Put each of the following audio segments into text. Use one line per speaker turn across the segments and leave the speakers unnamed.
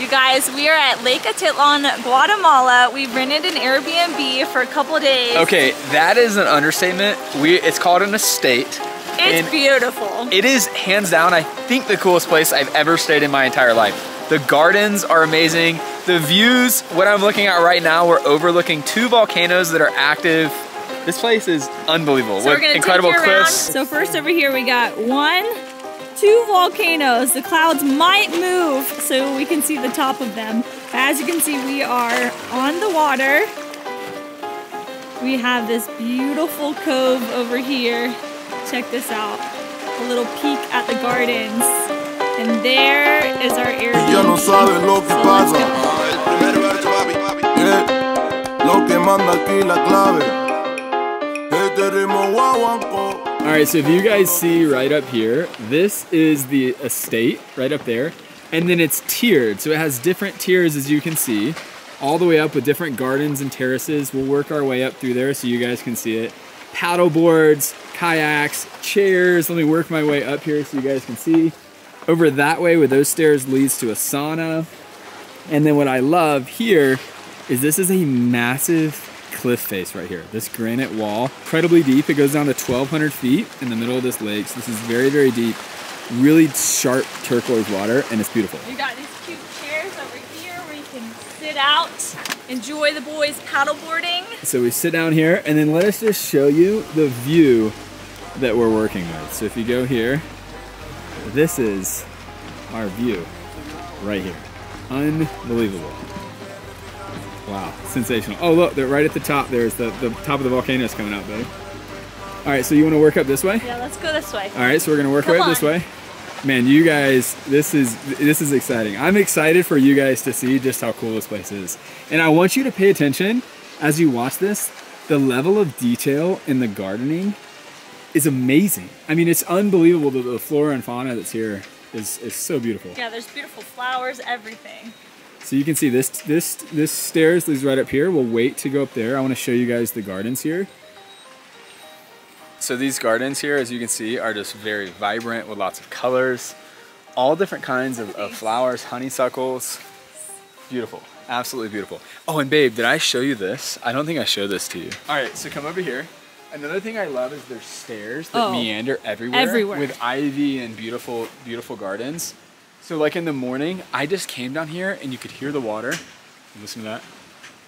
You guys, we are at Lake Atitlan, Guatemala. We rented an Airbnb for a couple days.
Okay, that is an understatement. We It's called an estate.
It's
and
beautiful.
It is hands down, I think the coolest place I've ever stayed in my entire life. The gardens are amazing. The views, what I'm looking at right now, we're overlooking two volcanoes that are active. This place is unbelievable.
So
with incredible cliffs.
So first over here we got one, two volcanoes. The clouds might move so we can see the top of them. But as you can see, we are on the water. We have this beautiful cove over here. Check this out. A little peek at the gardens. And there is our Airbnb.
Ya no sabes lo que
So let's
pasa.
go.
Eh, lo que manda aquí la clave.
All right, so if you guys see right up here, this is the estate right up there. And then it's tiered. So it has different tiers as you can see, all the way up with different gardens and terraces. We'll work our way up through there so you guys can see it. Paddle boards, kayaks, chairs. Let me work my way up here so you guys can see. Over that way with those stairs leads to a sauna. And then what I love here is this is a massive cliff face right here. This granite wall, incredibly deep. It goes down to 1,200 feet in the middle of this lake. So this is very, very deep. Really sharp turquoise water, and it's beautiful.
We got these cute chairs over here where you can sit out, enjoy the boys paddleboarding.
So we sit down here, and then let us just show you the view that we're working with. So if you go here, this is our view right here. Unbelievable. Wow, sensational. Oh look, they're right at the top. There's the, the top of the volcano is coming out, babe. All right, so you want to work up this way?
Yeah, let's go this way.
All right, so we're gonna work
Come
right up this way. Man, you guys, this is this is exciting. I'm excited for you guys to see just how cool this place is, and I want you to pay attention as you watch this. The level of detail in the gardening is amazing. I mean, it's unbelievable. The, the flora and fauna that's here is is so beautiful.
Yeah, there's beautiful flowers, everything.
So you can see this this this stairs leads right up here. We'll wait to go up there. I want to show you guys the gardens here. So these gardens here, as you can see, are just very vibrant with lots of colors, all different kinds of, of flowers, honeysuckles. Beautiful, absolutely beautiful. Oh, and babe, did I show you this? I don't think I showed this to you. All right, so come over here. Another thing I love is there's stairs that
Oh,
meander everywhere,
everywhere.
with ivy and beautiful, beautiful gardens. So like in the morning, I just came down here and you could hear the water. Listen to that.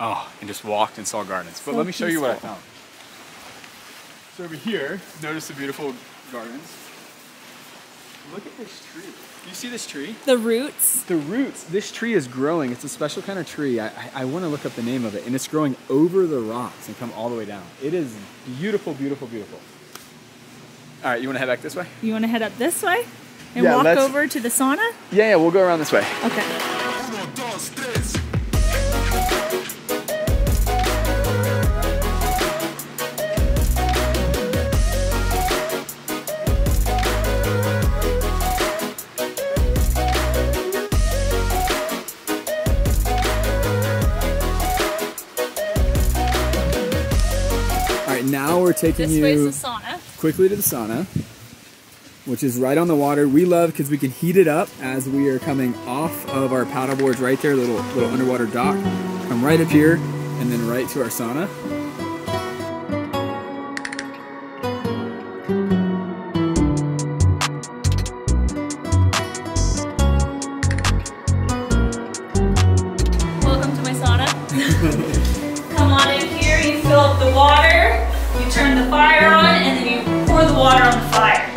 Oh, and just walked and saw gardens. But
So
let me show you what I found. So over here, notice the beautiful gardens. Look at this tree. You see this tree?
The roots.
The roots. This tree is growing. It's a special kind of tree. I, I, I want to look up the name of it. And it's growing over the rocks and come all the way down. It is beautiful, beautiful, beautiful. All right, you want to head back this way?
You want to head up this way and
Yeah,
walk over to the sauna?
Yeah, yeah, we'll go around this way.
Okay.
Uno, dos, tres.
All right, now we're taking
This way
you
is the sauna.
quickly to the sauna, which is right on the water. We love because we can heat it up as we are coming off of our paddle boards right there, little little underwater dock. Come right up here and then right to our sauna.
Welcome to my sauna. Come on in here, you fill up the water, you turn the fire on, and then you pour the water on the fire.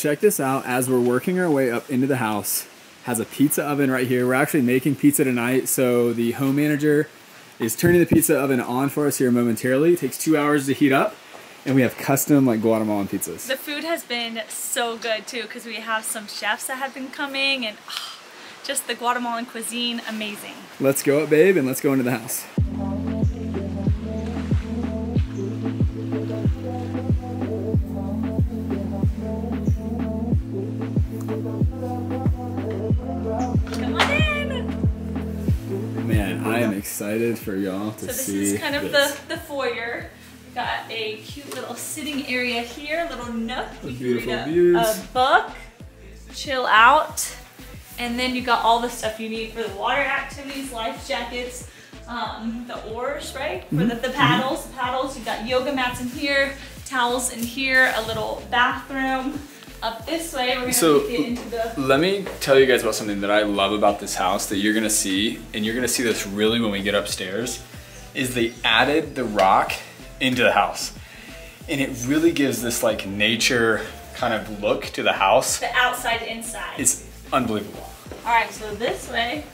Check this out as we're working our way up into the house. Has a pizza oven right here. We're actually making pizza tonight, so the home manager is turning the pizza oven on for us here momentarily. It takes two hours to heat up, and we have custom like Guatemalan pizzas.
The food has been so good too because we have some chefs that have been coming and ah, just the Guatemalan cuisine, amazing.
Let's go up, babe, and let's go into the house. Excited for y'all to see.
So this
see
is kind of
this.
the, the foyer. Got a cute little sitting area here, a little nook. You can read a,
views.
a book, chill out. And then you got all the stuff you need for the water activities, life jackets, um, the oars, right? For the, the paddles, the paddles. You've got yoga mats in here, towels in here, a little bathroom. Up this way, we're gonna
So,
it into the
Let me tell you guys about something that I love about this house that you're gonna see, and you're gonna see this really when we get upstairs, is they added the rock into the house. And it really gives this like nature kind of look to the house.
the outside inside.
It's unbelievable.
All right, so this way,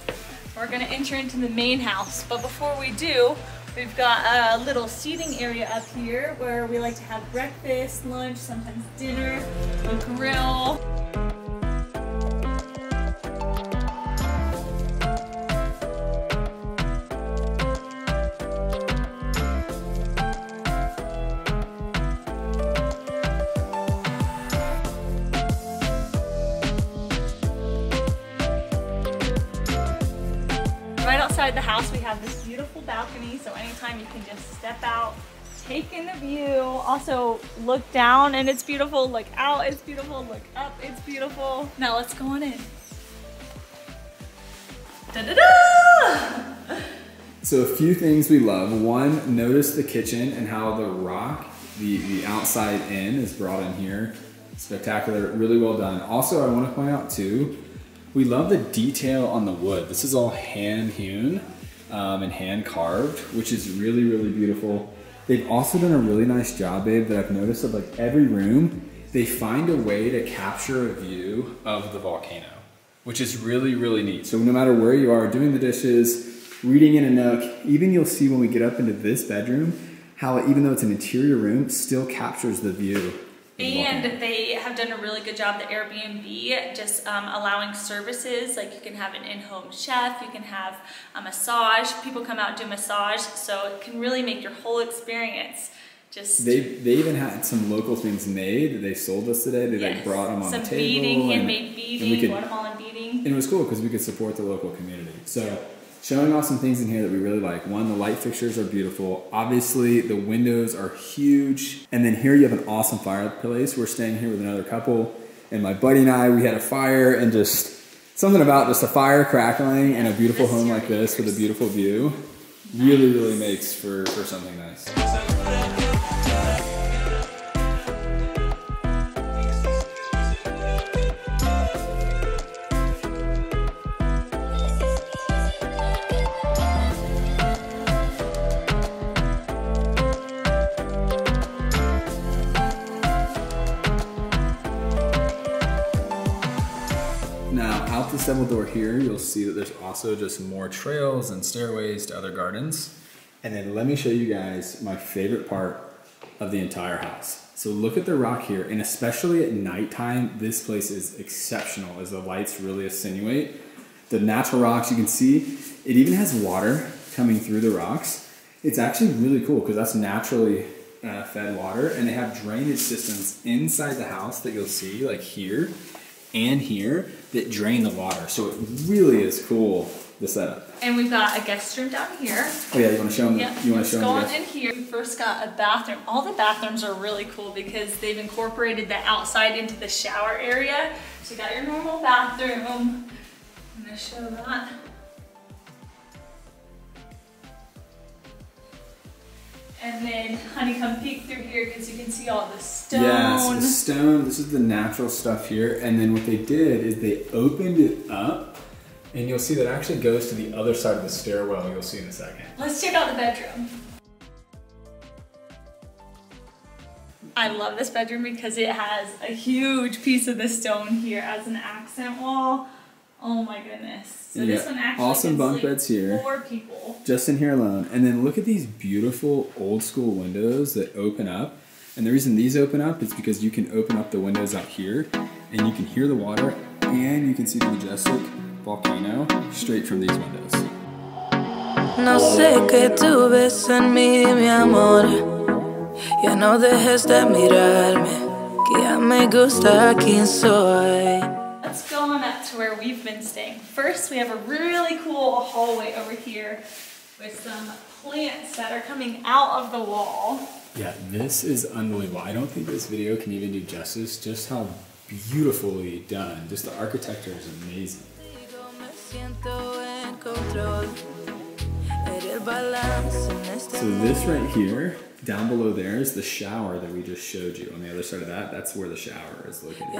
we're gonna enter into the main house. But before we do, we've got a little seating area up here where we like to have breakfast, lunch, sometimes dinner, a grill. Right outside the house, we have this beautiful balcony, so anytime you can just step out, take in the view. Also, look down and it's beautiful, look out, it's beautiful, look up, it's beautiful. Now let's go on in. Da-da-da!
So a few things we love. One, notice the kitchen and how the rock, the, the outside in is brought in here. Spectacular, really well done. Also, I wanna point out too, we love the detail on the wood. This is all hand hewn um, and hand carved, which is really, really beautiful. They've also done a really nice job, babe, that I've noticed of like every room, they find a way to capture a view of the volcano, which is really, really neat. So no matter where you are, doing the dishes, reading in a nook, even you'll see when we get up into this bedroom, how even though it's an interior room, still captures the view. Of the volcano.
And they have done a really good job, the Airbnb, just um, allowing services. Like you can have an in-home chef, you can have a massage. People come out and do massage, so it can really make your whole experience just
They they even had some local things made that they sold us today. They like brought them on
Some
the table.
beading,
and-
handmade
and
beading,
could-
watermelon beading.
And it was cool because we could support the local community. So showing off some things in here that we really like. One, the light fixtures are beautiful. Obviously, the windows are huge. And then here you have an awesome fireplace. We're staying here with another couple, and my buddy and I, we had a fire and just something about just a fire crackling in a beautiful home like this with a beautiful view. Really, really makes for, for something nice. Now, out this double door here, you'll see that there's also just more trails and stairways to other gardens. And then let me show you guys my favorite part of the entire house. So look at the rock here, and especially at nighttime, this place is exceptional as the lights really attenuate. The natural rocks you can see, it even has water coming through the rocks. It's actually really cool because that's naturally uh, fed water, and they have drainage systems inside the house that you'll see, like here and here, that drain the water. So it really is cool, the setup.
And we've got a guest room down here.
Oh yeah, you want to show them?
Yeah,
you want to show them?
on in here. We first got a bathroom. All the bathrooms are really cool because they've incorporated the outside into the shower area. So you got your normal bathroom. I'm gonna show that. And then honey, come peek through here because you can see all the stone.
Yes, the stone. This is the natural stuff here, and then what they did is they opened it up, and you'll see that actually goes to the other side of the stairwell. You'll see in a second.
Let's check out the bedroom. I love this bedroom because it has a huge piece of the stone here as an accent wall. Oh my goodness. So this one actually
awesome bunk
sleep
beds here.
Four people.
Just in here alone, and then look at these beautiful old school windows that open up. And the reason these open up is because you can open up the windows out here, and you can hear the water, and you can see the majestic volcano straight from these windows.
No sé qué tú ves en mí, mi amor. Ya no dejes de mirarme, que ya me gusta quien soy.
Been staying. First, we have a really cool hallway over here with some plants that are coming out of the wall.
Yeah, this is unbelievable. I don't think this video can even do justice just how beautifully done. Just the architecture is amazing.
Contigo me siento en control. Eres el balance en este
So this right here, down below there is the shower that we just showed you. On the other side of that, that's where the shower is located.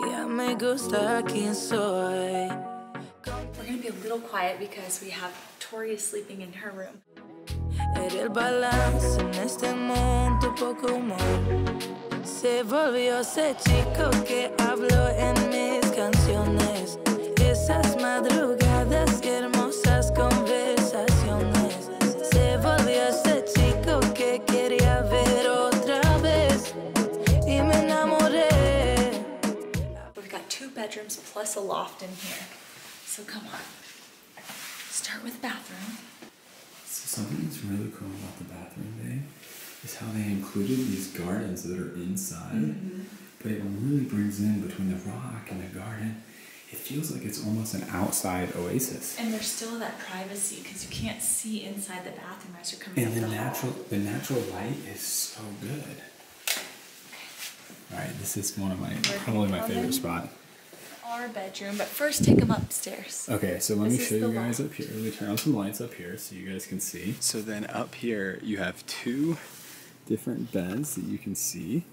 Ya no dejes de mirarme, que ya me gusta quién soy.
We're gonna be a little quiet because we have Tori sleeping in her room.
Eres el balance en este mundo poco humor. Se volvió ese chico que habló en mis canciones. Esas madrugadas
plus a loft in here. So come on. Start with the bathroom.
So something that's really cool about the bathroom bay is how they included these gardens that are inside, mm-hmm. but it really brings in between the rock and the garden. It feels like it's almost an outside oasis.
And there's still that privacy because you can't see inside the bathroom as you're coming
in.
And
the
the
natural
hall.
the natural light is so good. Alright, this is one of my probably my favorite spot.
Our bedroom, but first take them upstairs.
Okay, so let me
This is
show you guys up here. Let me turn on some lights up here so you guys can see. So then up here you have two different beds that you can see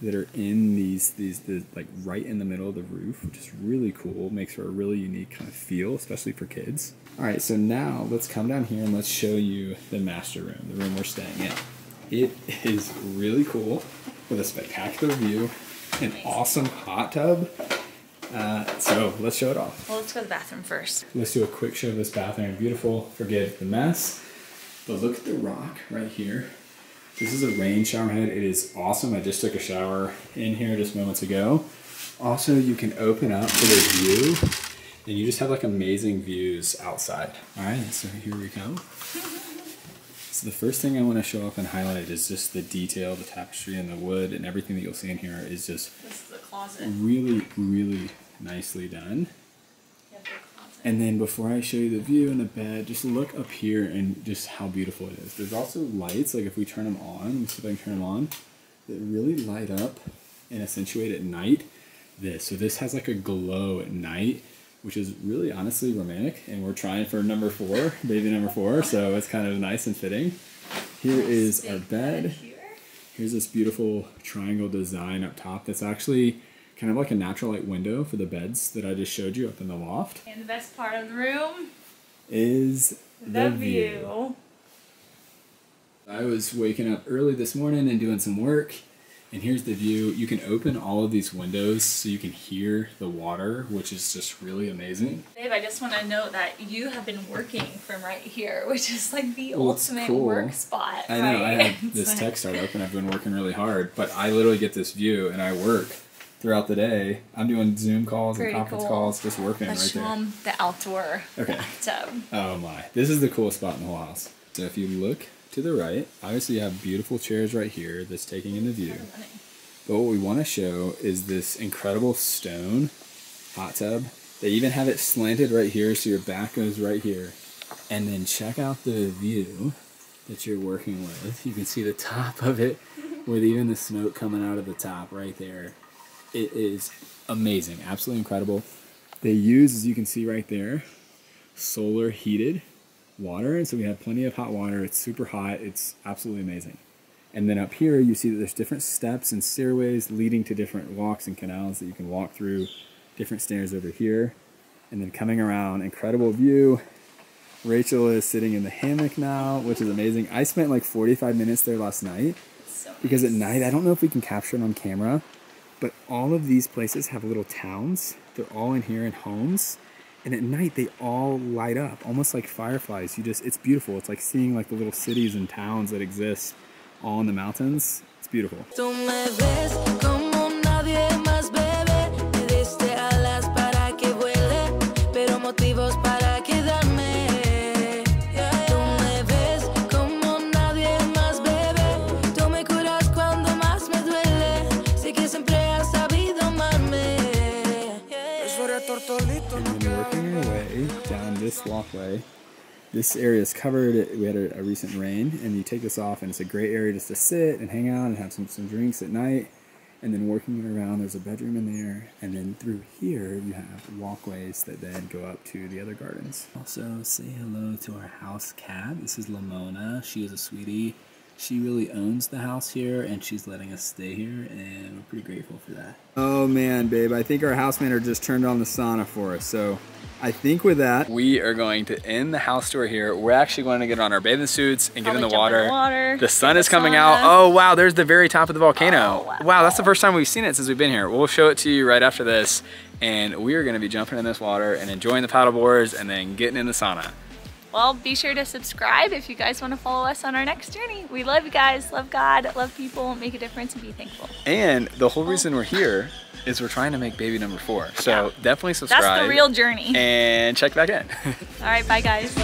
that are in these these the, like right in the middle of the roof, which is really cool. Makes for a really unique kind of feel, especially for kids. All right, so now let's come down here and let's show you the master room, the room we're staying in. It is really cool with a spectacular view, an awesome hot tub. Uh, so let's show it off.
Well, let's go to the bathroom first.
Let's do a quick show of this bathroom. Beautiful. Forgive the mess. But look at the rock right here. This is a rain shower head. It is awesome. I just took a shower in here just moments ago. Also, you can open up to the view and you just have like amazing views outside. All right, so here we go. So the first thing I want to show off and highlight is just the detail, the tapestry and the wood and everything that you'll see in here is just
This is the closet.
really, really nicely done.
You have the closet.
And then before I show you the view and the bed, just look up here and just how beautiful it is. There's also lights, like if we turn them on, let me see if I can turn them on, that really light up and accentuate at night this. So this has like a glow at night, which is really honestly romantic. And we're trying for number four, baby number four, so it's kind of nice and fitting. Here is our bed. Here's this beautiful triangle design up top that's actually kind of like a natural light window for the beds that I just showed you up in the loft
And the best part of the room,
is
the, view.
I was waking up early this morning and doing some work, and here's the view. You can open all of these windows so you can hear the water, which is just really amazing.
Babe, I just want to note that you have been working from right here, which is like the
Well,
ultimate
cool.
work spot.
I know I have this tech startup and I've been working really hard, but I literally get this view and I work throughout the day. I'm doing Zoom calls
Pretty
and conference
cool.
calls, just working
Let's
right
show
there.
'em the outdoor
Okay.
bathtub.
Oh my. This is the coolest spot in the whole house. So if you look to the right, obviously you have beautiful chairs right here that's taking in the view. But what we want to show is this incredible stone hot tub. They even have it slanted right here so your back goes right here. And then check out the view that you're working with. You can see the top of it with even the smoke coming out of the top right there. It is amazing, absolutely incredible. They use, as you can see right there, solar heated water. And so we have plenty of hot water. It's super hot. It's absolutely amazing. And then up here, you see that there's different steps and stairways leading to different walks and canals that you can walk through. Different stairs over here. And then coming around, incredible view. Rachel is sitting in the hammock now, which is amazing. I spent like 45 minutes there last night
So
because at night, I don't know if we can capture it on camera, but all of these places have little towns. They're all in here in homes. And at night, they all light up, almost like fireflies. You just, it's beautiful. It's like seeing like the little cities and towns that exist all in the mountains. It's beautiful. This area is covered. We had a, a recent rain, and you take this off, and it's a great area just to sit and hang out and have some, some drinks at night. And then working around, there's a bedroom in there, and then through here you have walkways that then go up to the other gardens. Also, say hello to our house cat. This is Lamona. She is a sweetie. She really owns the house here, and she's letting us stay here, and we're pretty grateful for that. Oh man, babe, I think our house manager just turned on the sauna for us, so I think with that, we are going to end the house tour here. We're actually going to get on our bathing suits and
Probably
get in the water.
in the water,
The sun
take
is
a
coming
sauna.
out. Oh wow, there's the very top of the volcano.
Oh, wow.
wow, that's the first time we've seen it since we've been here. We'll show it to you right after this. And we are gonna be jumping in this water and enjoying the paddle boards and then getting in the sauna.
Well, be sure to subscribe if you guys want to follow us on our next journey. We love you guys, love God, love people, make a difference, and be thankful.
And the whole oh. reason we're here is we're trying to make baby number four. So yeah. definitely subscribe.
That's the real journey.
And check back in.
All right, bye guys.